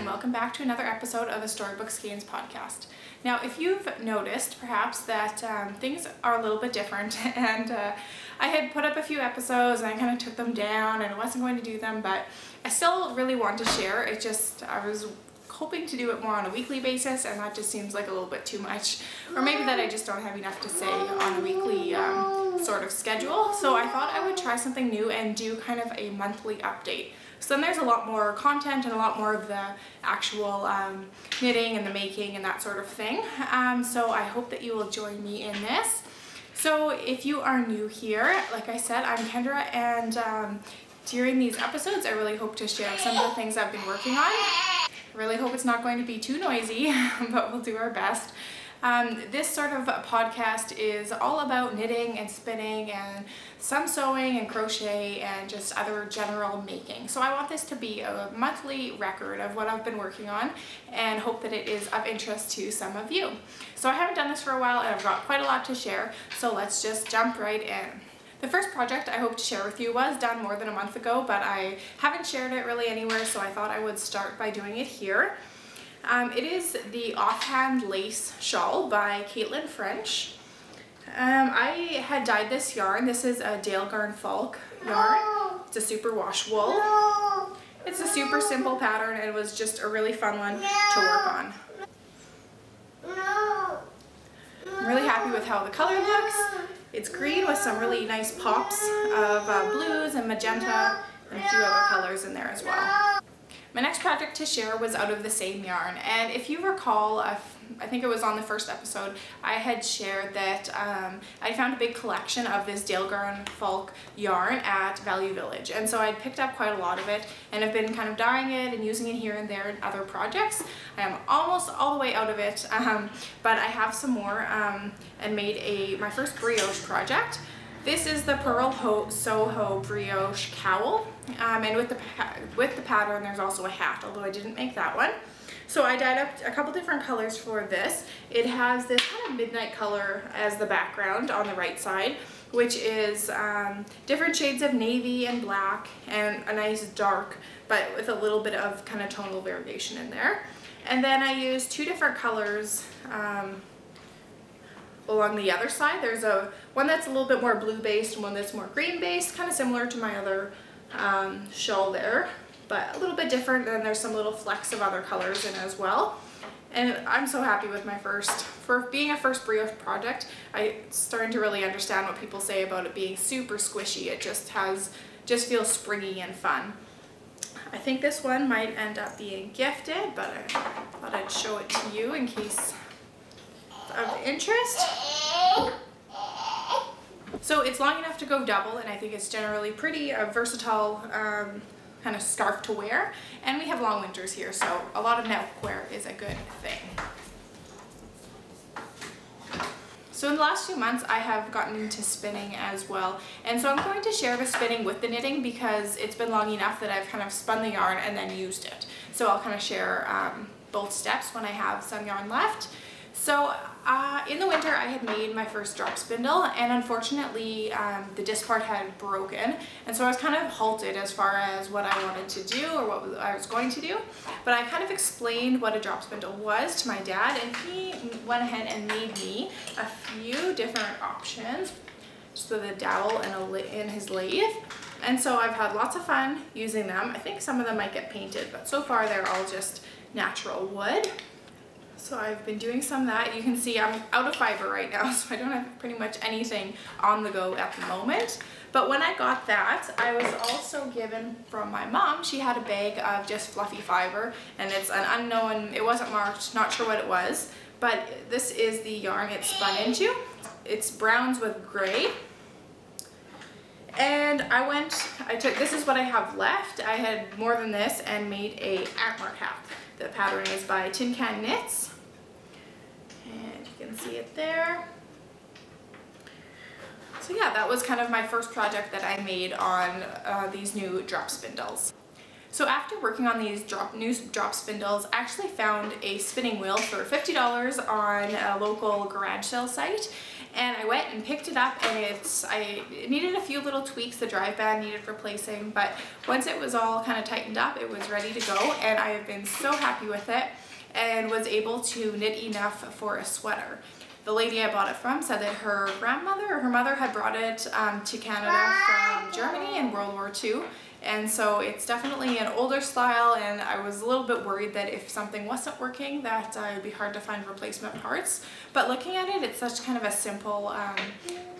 and welcome back to another episode of the Storybook Skeins podcast. Now, if you've noticed perhaps that um, things are a little bit different, and uh, I had put up a few episodes and I kind of took them down and I wasn't going to do them, but I still really want to share. It just, I was hoping to do it more on a weekly basis and that just seems like a little bit too much. Or maybe that I just don't have enough to say on a weekly um, sort of schedule. So I thought I would try something new and do kind of a monthly update. So then there's a lot more content and a lot more of the actual um, knitting and the making and that sort of thing. Um, so I hope that you will join me in this. So if you are new here, like I said, I'm Kendra and um, during these episodes I really hope to share some of the things I've been working on. Really hope it's not going to be too noisy, but we'll do our best. Um, this sort of podcast is all about knitting and spinning and some sewing and crochet and just other general making. So I want this to be a monthly record of what I've been working on and hope that it is of interest to some of you. So I haven't done this for a while and I've got quite a lot to share, so let's just jump right in. The first project I hope to share with you was done more than a month ago, but I haven't shared it really anywhere, so I thought I would start by doing it here. Um, it is the Offhand Lace Shawl by Caitlin ffrench. Um, I had dyed this yarn. This is a Dale Garn Falk yarn. It's a super wash wool. It's a super simple pattern. And it was just a really fun one to work on. I'm really happy with how the color looks. It's green with some really nice pops of uh, blues and magenta and a few other colors in there as well. My next project to share was out of the same yarn and if you recall, I think it was on the first episode, I had shared that um, I found a big collection of this Dalegarn Falk yarn at Value Village and so I picked up quite a lot of it and have been kind of dyeing it and using it here and there in other projects. I am almost all the way out of it um, but I have some more um, and made a my first brioche project. This is the Purl Ho Soho Brioche Cowl, um, and with the, with the pattern there's also a hat, although I didn't make that one. So I dyed up a couple different colors for this. It has this kind of midnight color as the background on the right side, which is um, different shades of navy and black and a nice dark, but with a little bit of kind of tonal variation in there. And then I used two different colors um, along the other side. There's a one that's a little bit more blue based and one that's more green based, kind of similar to my other um, shawl there, but a little bit different. Then there's some little flecks of other colors in as well. And I'm so happy with my first, for being a first brioche project, I'm starting to really understand what people say about it being super squishy. It just has, just feels springy and fun. I think this one might end up being gifted, but I thought I'd show it to you in case of interest. So it's long enough to go double and I think it's generally pretty a versatile um, kind of scarf to wear. And we have long winters here, so a lot of neckwear is a good thing. So in the last few months I have gotten into spinning as well and so I'm going to share the spinning with the knitting because it's been long enough that I've kind of spun the yarn and then used it. So I'll kind of share um, both steps when I have some yarn left. So uh, in the winter I had made my first drop spindle and unfortunately um, the disc part had broken and so I was kind of halted as far as what I wanted to do or what I was going to do but I kind of explained what a drop spindle was to my dad and he went ahead and made me a few different options so the dowel and a in his lathe and so I've had lots of fun using them. I think some of them might get painted but so far they're all just natural wood. So I've been doing some that. You can see I'm out of fiber right now, so I don't have pretty much anything on the go at the moment. But when I got that, I was also given from my mom, she had a bag of just fluffy fiber, and it's an unknown, it wasn't marked, not sure what it was, but this is the yarn it's spun into. It's browns with gray. And I went, I took, this is what I have left. I had more than this and made a antler cap. The pattern is by Tin Can Knits. And you can see it there. So yeah, that was kind of my first project that I made on uh, these new drop spindles. So after working on these drop, new drop spindles, I actually found a spinning wheel for $50 on a local garage sale site. And I went and picked it up and it's I it needed a few little tweaks. The drive band needed replacing but once it was all kind of tightened up it was ready to go and I have been so happy with it and was able to knit enough for a sweater. The lady I bought it from said that her grandmother or her mother had brought it um, to Canada from Germany in World War II and so it's definitely an older style and I was a little bit worried that if something wasn't working that uh, it would be hard to find replacement parts. But looking at it, it's such kind of a simple um,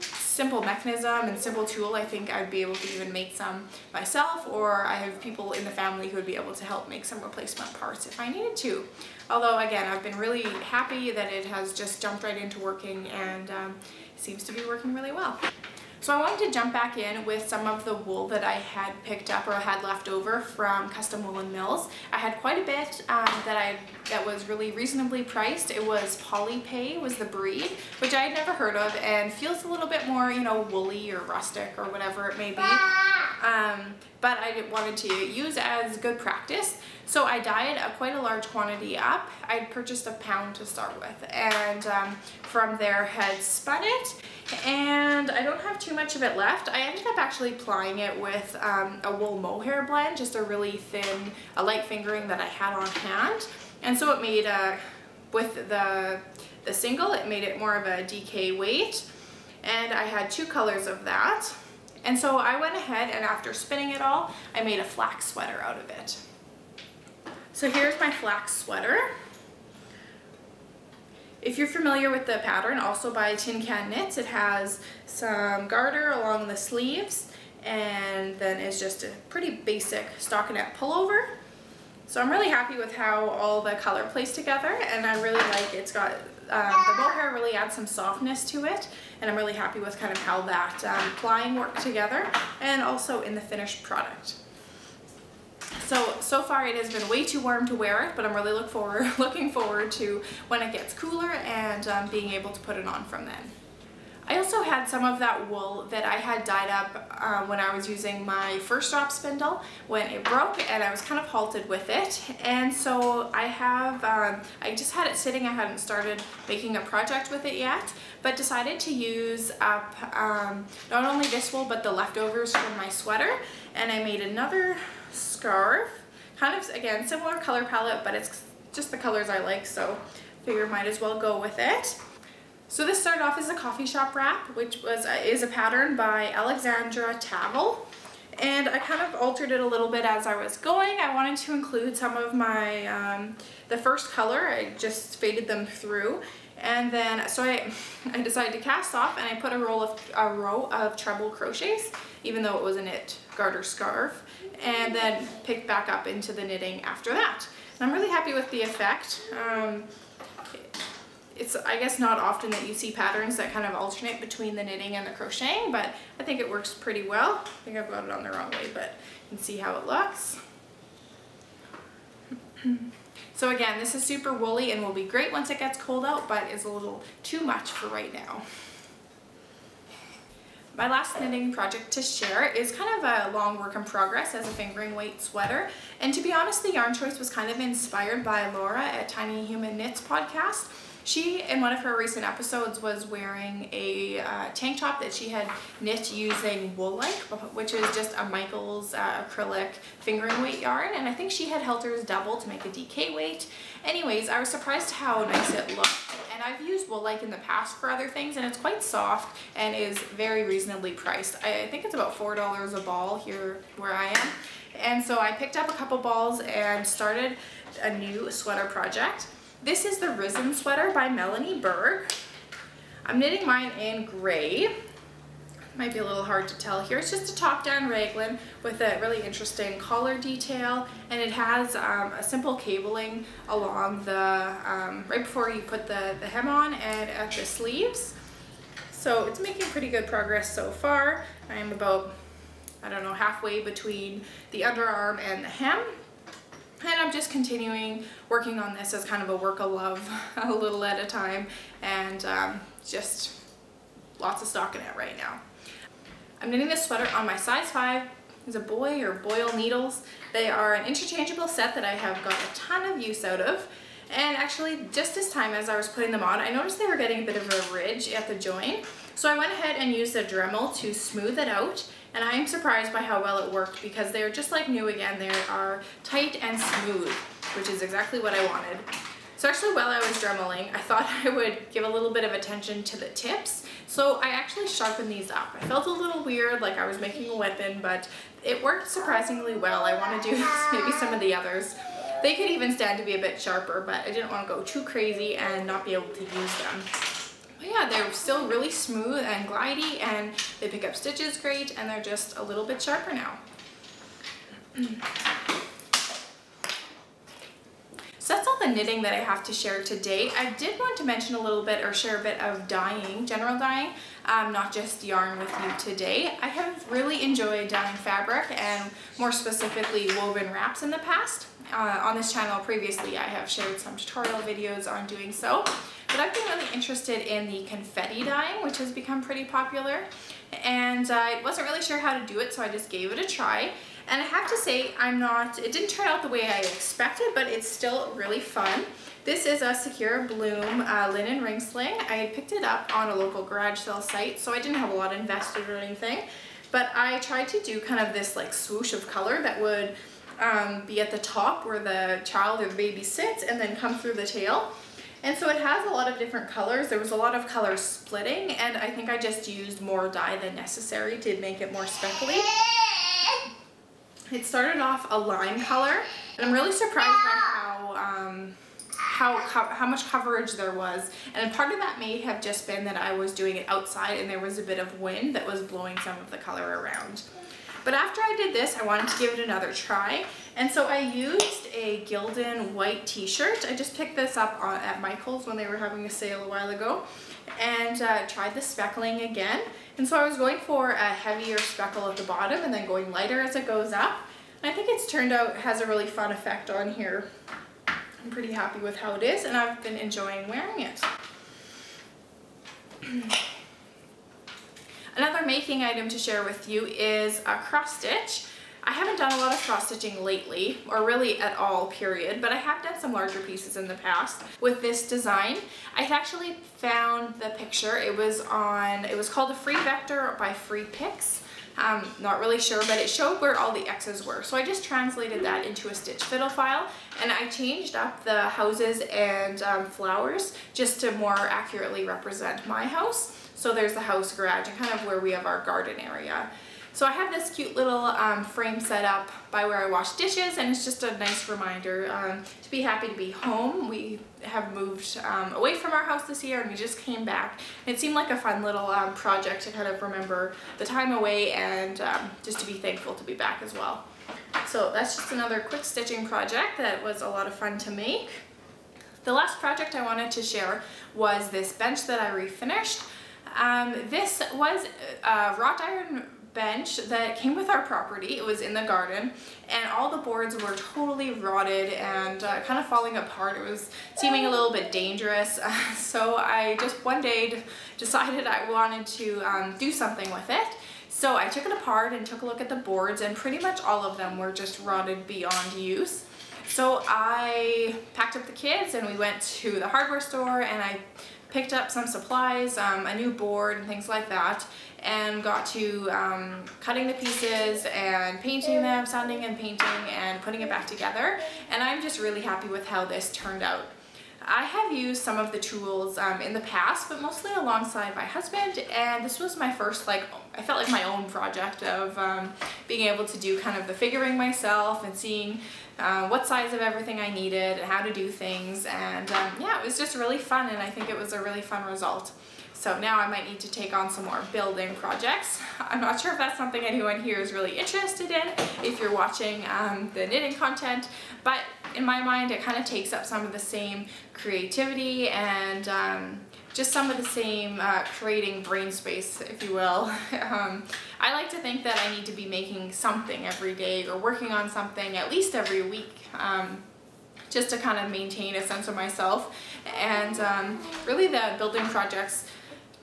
simple mechanism and simple tool, I think I'd be able to even make some myself or I have people in the family who would be able to help make some replacement parts if I needed to. Although again, I've been really happy that it has just jumped right into working and um, seems to be working really well. So I wanted to jump back in with some of the wool that I had picked up or had left over from Custom Woolen Mills. I had quite a bit um, that I that was really reasonably priced. It was Polypay was the breed, which I had never heard of and feels a little bit more, you know, woolly or rustic or whatever it may be. Um, but I wanted to use as good practice. So I dyed a, quite a large quantity up. I purchased a pound to start with and um, from there had spun it and I don't have too much of it left. I ended up actually plying it with um, a wool mohair blend, just a really thin, a light fingering that I had on hand. And so it made, a, with the, the single, it made it more of a DK weight. And I had two colors of that. And so I went ahead and after spinning it all, I made a flax sweater out of it. So here's my flax sweater. If you're familiar with the pattern, also by Tin Can Knits, it has some garter along the sleeves and then it's just a pretty basic stockinette pullover. So I'm really happy with how all the color plays together and I really like it's got um, the mohair really adds some softness to it and I'm really happy with kind of how that um, plying worked together and also in the finished product. So, so far it has been way too warm to wear it, but I'm really look forward, looking forward to when it gets cooler and um, being able to put it on from then. I also had some of that wool that I had dyed up uh, when I was using my first drop spindle when it broke and I was kind of halted with it. And so I have um, I just had it sitting. I hadn't started making a project with it yet but decided to use up um, not only this wool but the leftovers from my sweater. And I made another scarf kind of again similar color palette but it's just the colors I like so figure might as well go with it so this started off as a coffee shop wrap, which was uh, is a pattern by Alexandra Tavel. And I kind of altered it a little bit as I was going. I wanted to include some of my, um, the first color, I just faded them through. And then, so I, I decided to cast off and I put a roll of, a row of treble crochets, even though it was a knit garter scarf, and then picked back up into the knitting after that. And I'm really happy with the effect. Um, it's I guess not often that you see patterns that kind of alternate between the knitting and the crocheting, but I think it works pretty well. I think I've got it on the wrong way, but you can see how it looks. so again, this is super woolly and will be great once it gets cold out, but is a little too much for right now. My last knitting project to share is kind of a long work in progress as a fingering weight sweater. And to be honest, the yarn choice was kind of inspired by Laura at Tiny Human Knits podcast. She, in one of her recent episodes, was wearing a uh, tank top that she had knit using Woolike, which is just a Michaels uh, acrylic fingering weight yarn, and I think she had Helter's double to make a DK weight. Anyways, I was surprised how nice it looked, and I've used Woolike in the past for other things, and it's quite soft and is very reasonably priced. I, I think it's about $4 a ball here where I am. And so I picked up a couple balls and started a new sweater project. This is the Risen Sweater by Melanie Berg. I'm knitting mine in gray. Might be a little hard to tell here. It's just a top-down raglan with a really interesting collar detail and it has um, a simple cabling along the, um, right before you put the, the hem on and at the sleeves. So it's making pretty good progress so far. I am about, I don't know, halfway between the underarm and the hem. And I'm just continuing working on this as kind of a work of love, a little at a time, and um, just lots of stock in it right now. I'm knitting this sweater on my size 5 Boy or boil needles. They are an interchangeable set that I have got a ton of use out of. And actually, just this time as I was putting them on, I noticed they were getting a bit of a ridge at the joint. So I went ahead and used a Dremel to smooth it out. And I am surprised by how well it worked because they're just like new again. They are tight and smooth, which is exactly what I wanted. So actually while I was dremeling, I thought I would give a little bit of attention to the tips. So I actually sharpened these up. I felt a little weird, like I was making a weapon, but it worked surprisingly well. I want to do maybe some of the others. They could even stand to be a bit sharper, but I didn't want to go too crazy and not be able to use them. But yeah, they're still really smooth and glidey and they pick up stitches great and they're just a little bit sharper now. So that's all the knitting that I have to share today. I did want to mention a little bit or share a bit of dyeing, general dyeing, um, not just yarn with you today. I have really enjoyed dyeing fabric and more specifically woven wraps in the past. Uh, on this channel previously I have shared some tutorial videos on doing so, but I've been really interested in the confetti dyeing which has become pretty popular and I wasn't really sure how to do it so I just gave it a try and I have to say, I'm not, it didn't turn out the way I expected, but it's still really fun. This is a Sakura Bloom uh, linen ring sling. I picked it up on a local garage sale site, so I didn't have a lot invested or anything. But I tried to do kind of this like swoosh of color that would um, be at the top where the child or the baby sits and then come through the tail. And so it has a lot of different colors. There was a lot of color splitting and I think I just used more dye than necessary to make it more speckly. It started off a lime color, and I'm really surprised by how, um, how, how much coverage there was. And part of that may have just been that I was doing it outside and there was a bit of wind that was blowing some of the color around. But after I did this, I wanted to give it another try. And so I used a Gildan white t-shirt. I just picked this up on, at Michael's when they were having a sale a while ago and uh, tried the speckling again. And so I was going for a heavier speckle at the bottom and then going lighter as it goes up. And I think it's turned out, has a really fun effect on here. I'm pretty happy with how it is and I've been enjoying wearing it. Another making item to share with you is a cross stitch. I haven't done a lot of cross stitching lately, or really at all, period, but I have done some larger pieces in the past. With this design, I actually found the picture. It was on, it was called a Free Vector by Free Picks. I'm not really sure, but it showed where all the X's were. So I just translated that into a stitch fiddle file and I changed up the houses and um, flowers just to more accurately represent my house. So there's the house garage and kind of where we have our garden area. So I have this cute little um, frame set up by where I wash dishes and it's just a nice reminder um, to be happy to be home. We have moved um, away from our house this year and we just came back. It seemed like a fun little um, project to kind of remember the time away and um, just to be thankful to be back as well. So that's just another quick stitching project that was a lot of fun to make. The last project I wanted to share was this bench that I refinished. Um, this was a wrought iron bench that came with our property. It was in the garden and all the boards were totally rotted and uh, kind of falling apart. It was seeming a little bit dangerous. Uh, so I just one day decided I wanted to um, do something with it. So I took it apart and took a look at the boards and pretty much all of them were just rotted beyond use. So I packed up the kids and we went to the hardware store and I picked up some supplies, um, a new board and things like that and got to um, cutting the pieces and painting them, sanding and painting and putting it back together and I'm just really happy with how this turned out. I have used some of the tools um, in the past, but mostly alongside my husband, and this was my first, like, I felt like my own project of um, being able to do kind of the figuring myself and seeing uh, what size of everything I needed and how to do things, and um, yeah, it was just really fun, and I think it was a really fun result. So now I might need to take on some more building projects. I'm not sure if that's something anyone here is really interested in if you're watching um, the knitting content, but in my mind it kind of takes up some of the same creativity and um, just some of the same uh, creating brain space, if you will. um, I like to think that I need to be making something every day or working on something at least every week. Um, just to kind of maintain a sense of myself and um, really the building projects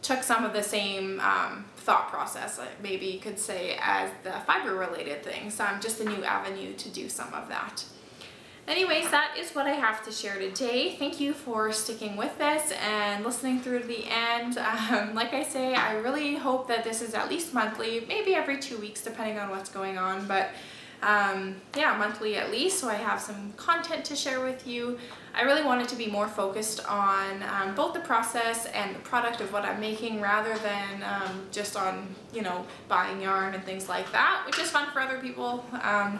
took some of the same um, thought process, maybe you could say, as the fiber related things, um, just a new avenue to do some of that. Anyways, that is what I have to share today. Thank you for sticking with this and listening through to the end. Um, like I say, I really hope that this is at least monthly, maybe every two weeks depending on what's going on, but um, yeah, monthly at least, so I have some content to share with you. I really wanted to be more focused on um, both the process and the product of what I'm making rather than um, just on, you know, buying yarn and things like that, which is fun for other people. Um,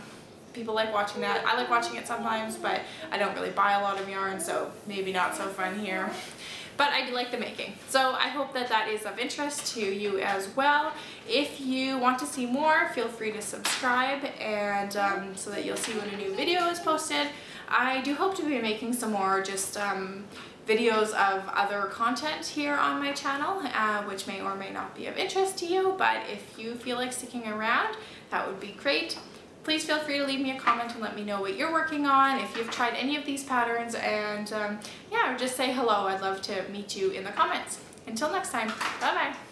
people like watching that. I like watching it sometimes, but I don't really buy a lot of yarn, so maybe not so fun here. But I do like the making. So I hope that that is of interest to you as well. If you want to see more, feel free to subscribe and um, so that you'll see when a new video is posted. I do hope to be making some more just um, videos of other content here on my channel, uh, which may or may not be of interest to you, but if you feel like sticking around, that would be great please feel free to leave me a comment and let me know what you're working on, if you've tried any of these patterns, and um, yeah, just say hello. I'd love to meet you in the comments. Until next time, bye-bye.